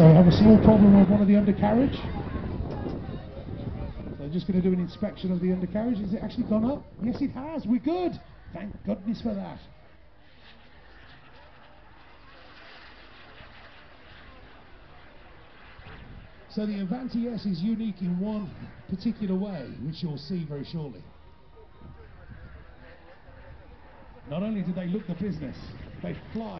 So I have a small problem with one of the undercarriage. So just going to do an inspection of the undercarriage. Has it actually gone up? Yes, it has. We're good. Thank goodness for that. So the Avanti S is unique in one particular way, which you'll see very shortly. Not only do they look the business, they fly.